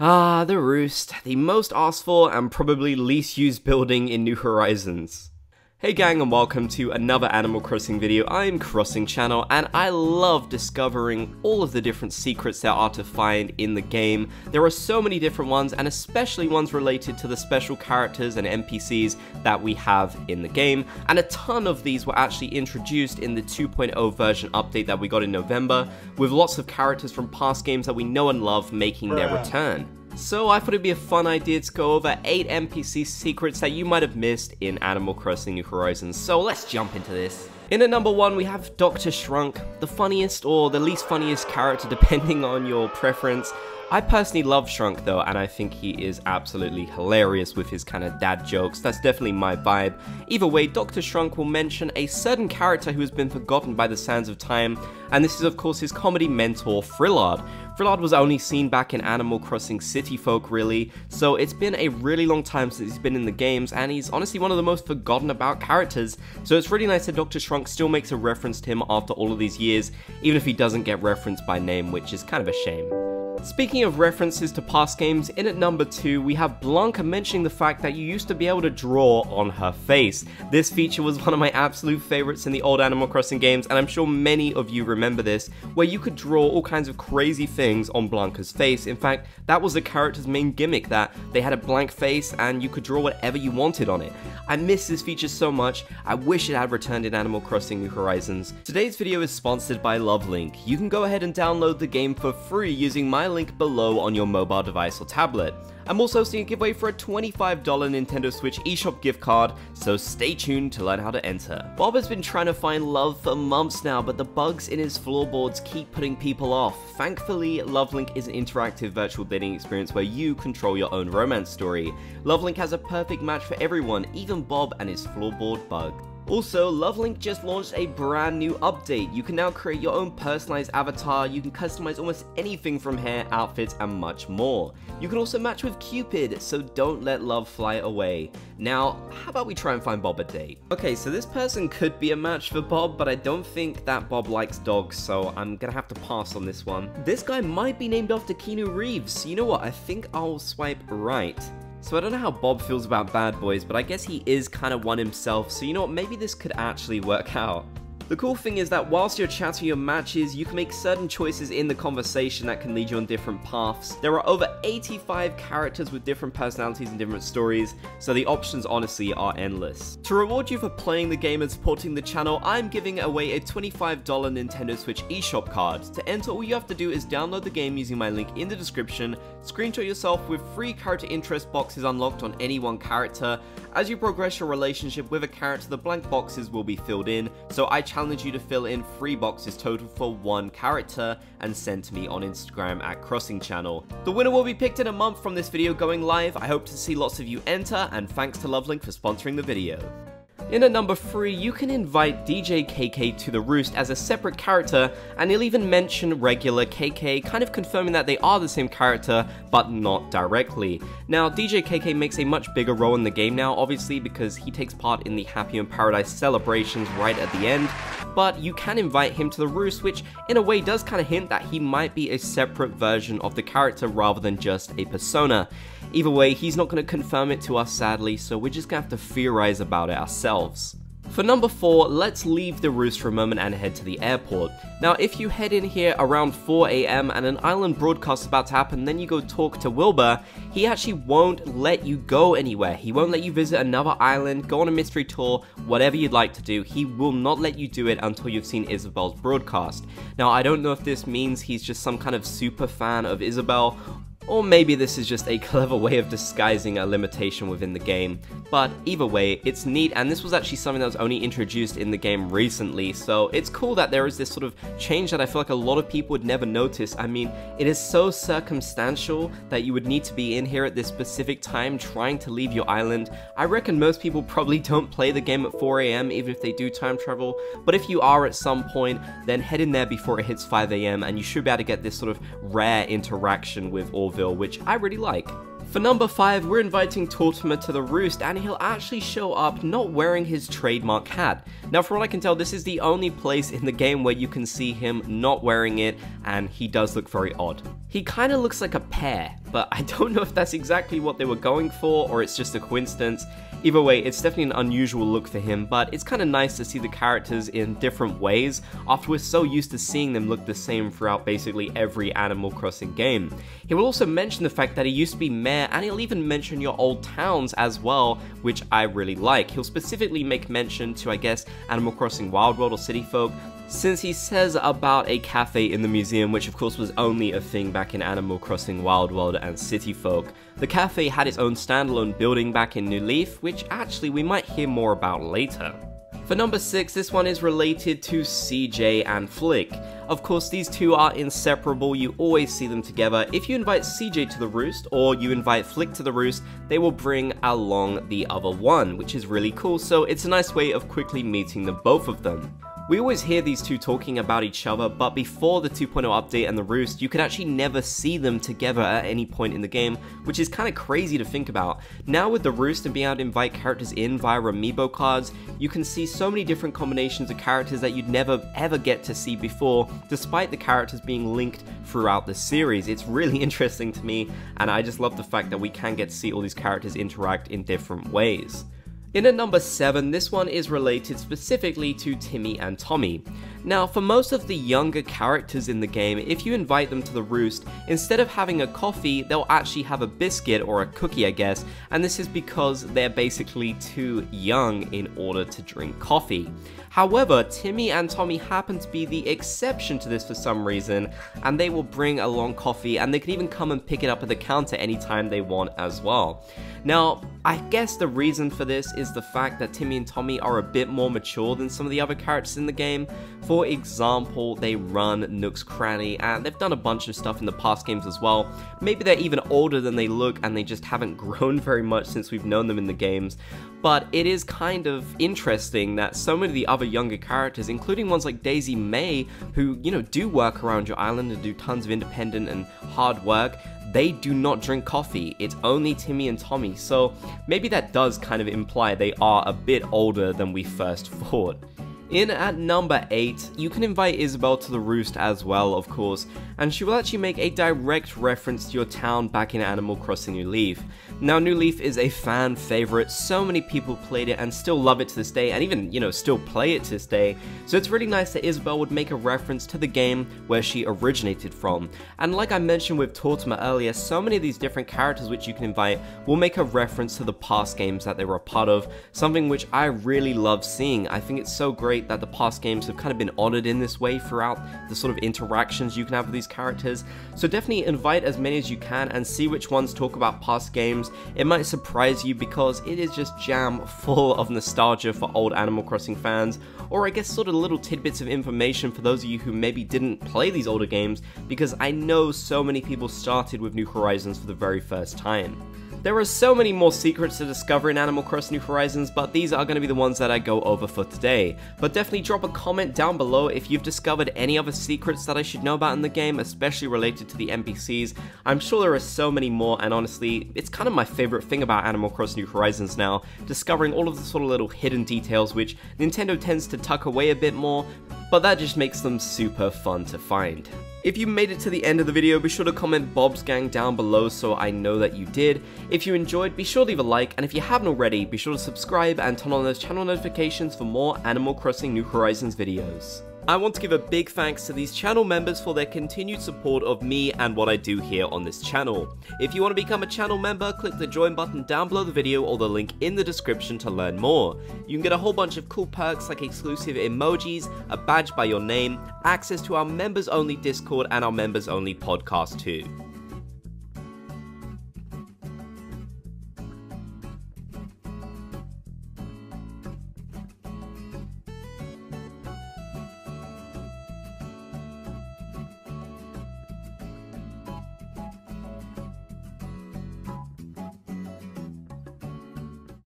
Ah, the Roost, the most for and probably least used building in New Horizons. Hey gang and welcome to another Animal Crossing video, I'm Crossing Channel and I love discovering all of the different secrets there are to find in the game. There are so many different ones and especially ones related to the special characters and NPCs that we have in the game and a ton of these were actually introduced in the 2.0 version update that we got in November with lots of characters from past games that we know and love making their return. So I thought it'd be a fun idea to go over 8 NPC secrets that you might have missed in Animal Crossing New Horizons, so let's jump into this. In at number 1 we have Dr. Shrunk, the funniest or the least funniest character depending on your preference. I personally love Shrunk though, and I think he is absolutely hilarious with his kind of dad jokes. That's definitely my vibe. Either way, Dr. Shrunk will mention a certain character who has been forgotten by the sands of time, and this is of course his comedy mentor, Frillard. Frillard was only seen back in Animal Crossing City Folk really, so it's been a really long time since he's been in the games, and he's honestly one of the most forgotten about characters, so it's really nice that Dr. Shrunk still makes a reference to him after all of these years, even if he doesn't get referenced by name, which is kind of a shame. Speaking of references to past games, in at number 2 we have Blanca mentioning the fact that you used to be able to draw on her face. This feature was one of my absolute favorites in the old Animal Crossing games and I'm sure many of you remember this, where you could draw all kinds of crazy things on Blanca's face. In fact, that was the character's main gimmick, that they had a blank face and you could draw whatever you wanted on it. I miss this feature so much, I wish it had returned in Animal Crossing New Horizons. Today's video is sponsored by Lovelink. You can go ahead and download the game for free using my link below on your mobile device or tablet. I'm also seeing a giveaway for a $25 Nintendo Switch eShop gift card, so stay tuned to learn how to enter. Bob has been trying to find love for months now, but the bugs in his floorboards keep putting people off. Thankfully, Lovelink is an interactive virtual dating experience where you control your own romance story. Lovelink has a perfect match for everyone, even Bob and his floorboard bug. Also, Lovelink just launched a brand new update. You can now create your own personalized avatar, you can customize almost anything from hair, outfits, and much more. You can also match with Cupid, so don't let love fly away. Now, how about we try and find Bob a date? Okay, so this person could be a match for Bob, but I don't think that Bob likes dogs, so I'm gonna have to pass on this one. This guy might be named after Keanu Reeves. You know what, I think I'll swipe right. So I don't know how Bob feels about bad boys, but I guess he is kind of one himself, so you know what, maybe this could actually work out. The cool thing is that whilst you're chatting your matches, you can make certain choices in the conversation that can lead you on different paths. There are over 85 characters with different personalities and different stories, so the options honestly are endless. To reward you for playing the game and supporting the channel, I'm giving away a $25 Nintendo Switch eShop card. To enter, all you have to do is download the game using my link in the description, screenshot yourself with free character interest boxes unlocked on any one character. As you progress your relationship with a character, the blank boxes will be filled in, so I challenge you to fill in three boxes total for one character and send to me on Instagram at Crossing Channel. The winner will be picked in a month from this video going live. I hope to see lots of you enter and thanks to Lovelink for sponsoring the video. In at number 3, you can invite DJ KK to the Roost as a separate character, and he'll even mention regular KK, kind of confirming that they are the same character, but not directly. Now, DJ KK makes a much bigger role in the game now, obviously, because he takes part in the Happy Home Paradise celebrations right at the end, but you can invite him to the Roost, which in a way does kind of hint that he might be a separate version of the character rather than just a persona. Either way, he's not going to confirm it to us sadly, so we're just going to have to theorize about it ourselves. For number 4, let's leave the roost for a moment and head to the airport. Now if you head in here around 4am and an island broadcast is about to happen, then you go talk to Wilbur, he actually won't let you go anywhere. He won't let you visit another island, go on a mystery tour, whatever you'd like to do, he will not let you do it until you've seen Isabelle's broadcast. Now I don't know if this means he's just some kind of super fan of Isabelle or maybe this is just a clever way of disguising a limitation within the game. But either way, it's neat, and this was actually something that was only introduced in the game recently, so it's cool that there is this sort of change that I feel like a lot of people would never notice. I mean, it is so circumstantial that you would need to be in here at this specific time trying to leave your island. I reckon most people probably don't play the game at 4am even if they do time travel, but if you are at some point, then head in there before it hits 5am and you should be able to get this sort of rare interaction with Orville which I really like. For number 5, we're inviting Tortimer to the roost, and he'll actually show up not wearing his trademark hat. Now, from what I can tell, this is the only place in the game where you can see him not wearing it, and he does look very odd. He kind of looks like a pear, but I don't know if that's exactly what they were going for, or it's just a coincidence. Either way, it's definitely an unusual look for him, but it's kind of nice to see the characters in different ways after we're so used to seeing them look the same throughout basically every Animal Crossing game. He will also mention the fact that he used to be mayor, and he'll even mention your old towns as well, which I really like. He'll specifically make mention to, I guess, Animal Crossing Wild World or City Folk, since he says about a cafe in the museum, which of course was only a thing back in Animal Crossing Wild World and City Folk. The cafe had its own standalone building back in New Leaf, which actually we might hear more about later. For number 6, this one is related to CJ and Flick. Of course, these two are inseparable, you always see them together. If you invite CJ to the roost, or you invite Flick to the roost, they will bring along the other one, which is really cool, so it's a nice way of quickly meeting the both of them. We always hear these two talking about each other, but before the 2.0 update and the Roost, you could actually never see them together at any point in the game, which is kind of crazy to think about. Now with the Roost and being able to invite characters in via amiibo cards, you can see so many different combinations of characters that you'd never ever get to see before, despite the characters being linked throughout the series. It's really interesting to me, and I just love the fact that we can get to see all these characters interact in different ways. In at number 7, this one is related specifically to Timmy and Tommy. Now, for most of the younger characters in the game, if you invite them to the roost, instead of having a coffee, they'll actually have a biscuit or a cookie, I guess, and this is because they're basically too young in order to drink coffee. However, Timmy and Tommy happen to be the exception to this for some reason, and they will bring along coffee, and they can even come and pick it up at the counter anytime they want as well. Now, I guess the reason for this is the fact that Timmy and Tommy are a bit more mature than some of the other characters in the game. For example, they run Nook's Cranny, and they've done a bunch of stuff in the past games as well. Maybe they're even older than they look, and they just haven't grown very much since we've known them in the games. But it is kind of interesting that so many of the other younger characters, including ones like Daisy Mae, who, you know, do work around your island and do tons of independent and hard work, they do not drink coffee. It's only Timmy and Tommy, so maybe that does kind of imply they are a bit older than we first thought. In at number 8, you can invite Isabelle to the roost as well, of course, and she will actually make a direct reference to your town back in Animal Crossing New Leaf. Now, New Leaf is a fan favorite, so many people played it and still love it to this day, and even, you know, still play it to this day, so it's really nice that Isabelle would make a reference to the game where she originated from. And like I mentioned with Tortimer earlier, so many of these different characters which you can invite will make a reference to the past games that they were a part of, something which I really love seeing. I think it's so great great that the past games have kind of been honored in this way throughout the sort of interactions you can have with these characters. So definitely invite as many as you can and see which ones talk about past games. It might surprise you because it is just jam full of nostalgia for old Animal Crossing fans, or I guess sort of little tidbits of information for those of you who maybe didn't play these older games, because I know so many people started with New Horizons for the very first time. There are so many more secrets to discover in Animal Crossing New Horizons, but these are going to be the ones that I go over for today. But definitely drop a comment down below if you've discovered any other secrets that I should know about in the game, especially related to the NPCs. I'm sure there are so many more, and honestly, it's kind of my favorite thing about Animal Crossing New Horizons now, discovering all of the sort of little hidden details which Nintendo tends to tuck away a bit more, but that just makes them super fun to find. If you made it to the end of the video, be sure to comment Bob's Gang down below so I know that you did. If you enjoyed, be sure to leave a like, and if you haven't already, be sure to subscribe and turn on those channel notifications for more Animal Crossing New Horizons videos. I want to give a big thanks to these channel members for their continued support of me and what I do here on this channel. If you want to become a channel member, click the join button down below the video or the link in the description to learn more. You can get a whole bunch of cool perks like exclusive emojis, a badge by your name, access to our members only Discord and our members only podcast too.